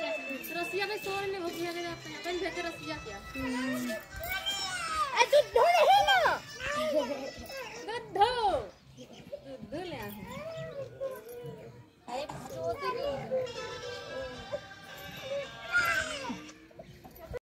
रसिया में सो रहे हो गया जाते हैं।